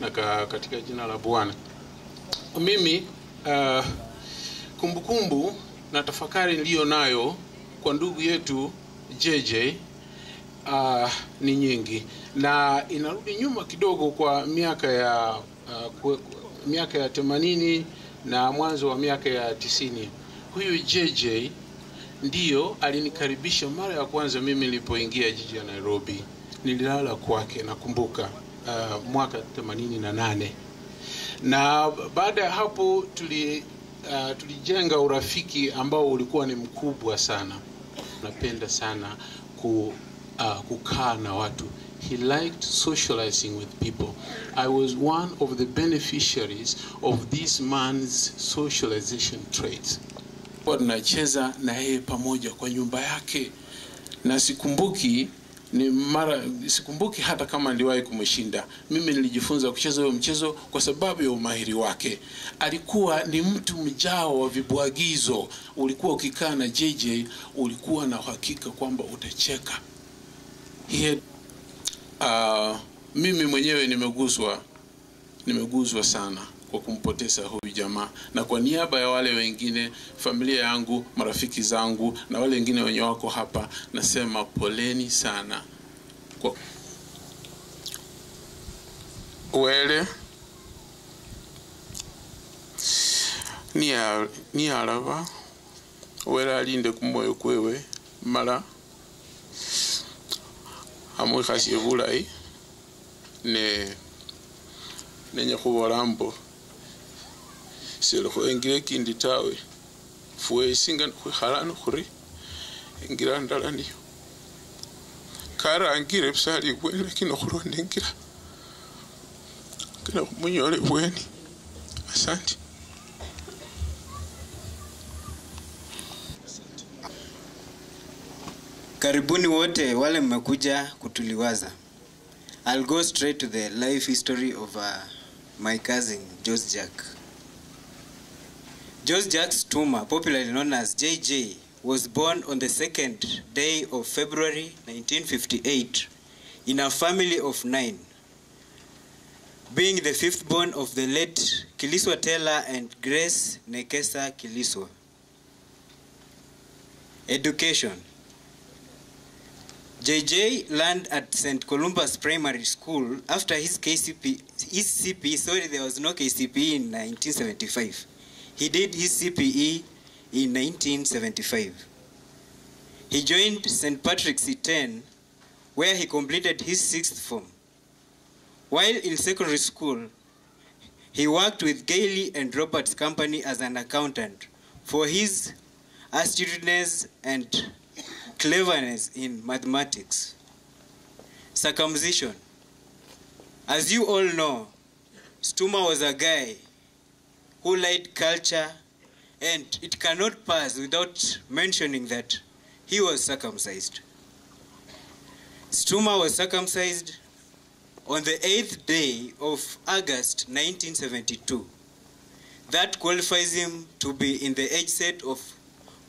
na ka, katika jina la Bwana. Mimi uh, kumbukumbu na tafakari niliyo nayo kwa ndugu yetu JJ uh, ni nyingi na inarudi nyuma kidogo kwa miaka ya uh, kwe, miaka ya themanini na mwanzo wa miaka ya tisini. Huyu JJ ndiyo alinikaribisha mara ya kwanza mimi nilipoingia jiji ya Nairobi. Nililala kwake nakumbuka, uh, mwaka 88 na baada ya hapo tuli, uh, tulijenga urafiki ambao ulikuwa ni mkubwa sana. Napenda sana ku, uh, kukaa na watu. He liked socializing with people. I was one of the beneficiaries of this man's socialization traits. Tunacheza na yeye pamoja kwa nyumba yake, na sikumbuki ni mara sikumbuki hata kama niliwahi kumshinda. Mimi nilijifunza kucheza huyo mchezo kwa sababu ya umahiri wake. Alikuwa ni mtu mjao wa vibwagizo. Ulikuwa ukikaa na JJ, ulikuwa na uhakika kwamba utacheka. He uh, mimi mwenyewe nimeguswa nimeguswa sana kwa kumpoteza huyu jamaa, na kwa niaba ya wale wengine, familia yangu, marafiki zangu na wale wengine wenye wako hapa, nasema poleni sana kwa wele niya- niyalaba wele alinde kumwoyo kwewe mala amwikhasye bulayi ne nenya khubola mbo selikho kindi tawe fwesinga khwikhalano khuri engila ndala niyo karangile busa bwene kino kino asante Karibuni wote wale mmekuja kutuliwaza. I'll go straight to the life history of uh, my cousin Jos Jack. Jos Jack's tumor, popularly known as JJ, was born on the second day of February 1958 in a family of nine, being the fifth born of the late Kiliswa Taylor and Grace Nekesa Kiliswa. Education. JJ learned at St. Columba's Primary School after his KCP, his CPE, sorry, there was no KCPE in 1975. He did his CPE in 1975. He joined St. Patrick's Iten, where he completed his sixth form. While in secondary school, he worked with Gailey and Roberts Company as an accountant for his astuteness and cleverness in mathematics. Circumcision. As you all know, Stuma was a guy who liked culture, and it cannot pass without mentioning that he was circumcised. Stuma was circumcised on the 8th day of August 1972. That qualifies him to be in the age set of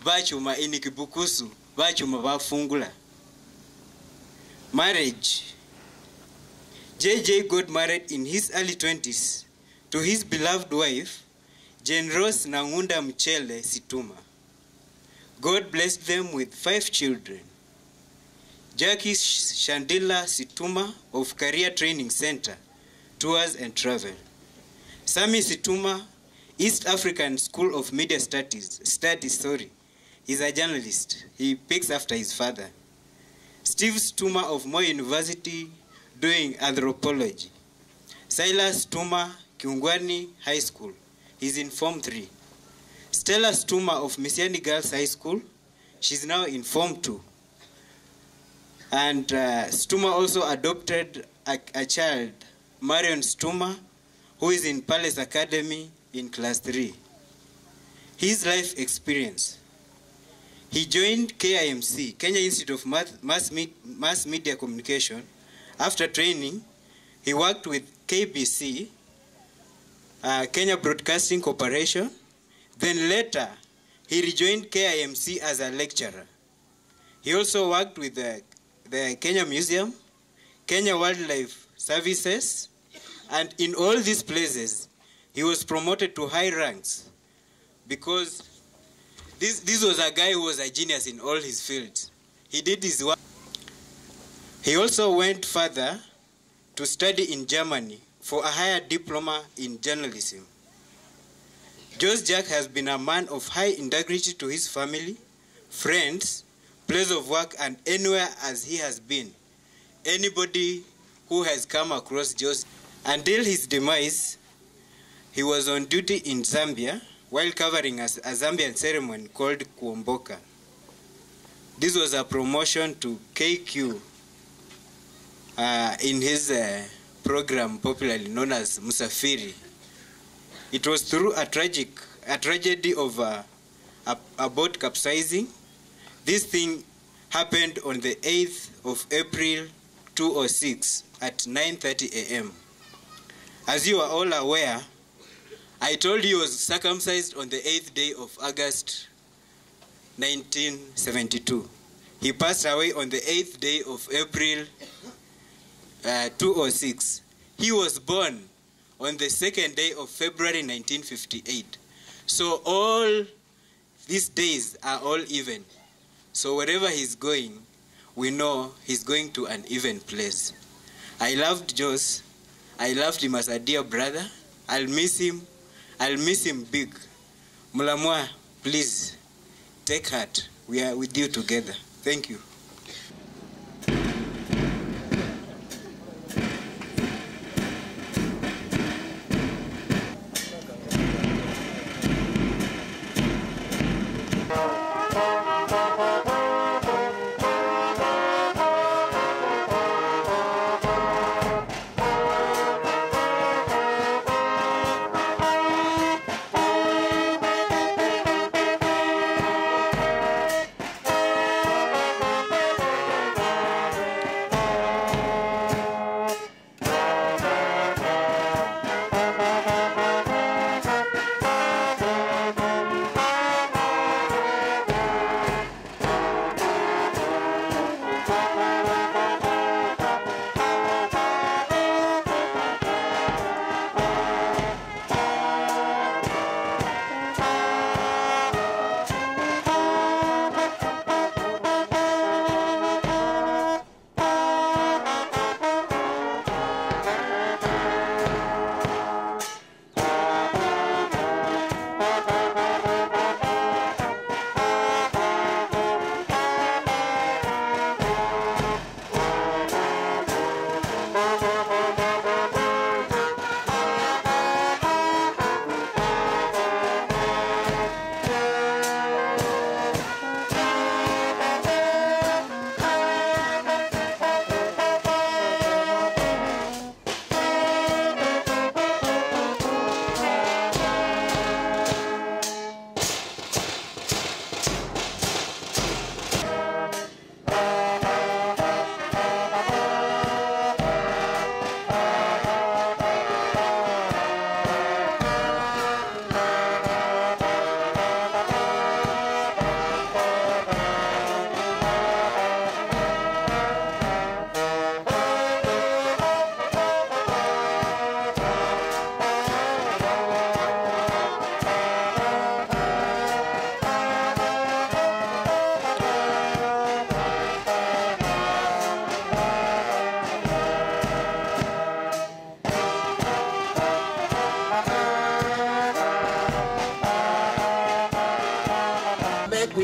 Bachuma inikibukusu Bachuma bafungula. Marriage. JJ got married in his early 20s to his beloved wife, Jane Rose Nangunda Mchele Situma. God blessed them with five children. Jackie Shandila Situma of Career Training Center, Tours and Travel. Sami Situma, East African School of Media Studies, Studies, sorry. He's a journalist. He picks after his father. Steve Stuma of Moi University doing anthropology. Silas Stuma, Kiungwani High School. He's in Form 3. Stella Stuma of Misiani Girls High School. She's now in Form 2. And uh, Stuma also adopted a, a child, Marion Stuma, who is in Palace Academy in Class 3. His life experience. He joined KIMC, Kenya Institute of Mass, Mass Media Communication. After training, he worked with KBC, uh, Kenya Broadcasting Corporation. Then later, he rejoined KIMC as a lecturer. He also worked with the, the Kenya Museum, Kenya Wildlife Services, And in all these places, he was promoted to high ranks because this, this was a guy who was a genius in all his fields. He did his work. He also went further to study in Germany for a higher diploma in journalism. George Jack has been a man of high integrity to his family, friends, place of work, and anywhere as he has been. Anybody who has come across George until his demise, he was on duty in Zambia while covering a, a Zambian ceremony called Kuomboka. This was a promotion to KQ uh, in his uh, program popularly known as Msafiri. It was through a tragic, a tragedy of uh, a, a boat capsizing. This thing happened on the 8th of April 2006 at 9:30 a.m. As you are all aware, I told you he was circumcised on the 8th day of August 1972. He passed away on the 8th day of April uh, 206. He was born on the second day of February 1958. So all these days are all even. So wherever he's going, we know he's going to an even place. I loved Jos. I loved him as a dear brother. I'll miss him. I'll miss him big. Mulamwa, please take heart. We are with you together. Thank you.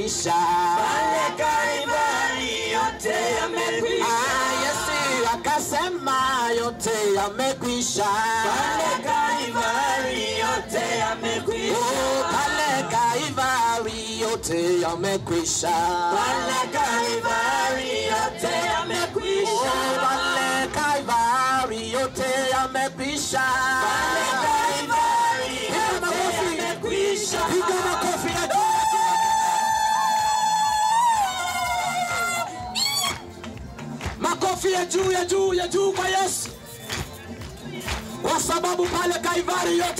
Yamekwisha. Pale Kalvari yote yamekwisha. Ah, Yesu akasema yote yamekwisha. Pale Kalvari yote yamekwisha. Oh, pale Kalvari yote yamekwisha. Pale Kalvari yote yamekwisha. Oh, pale Kalvari yote yamekwisha. Ya juu ya juu ya juu kwa Yesu, kwa sababu pale Kaivari yote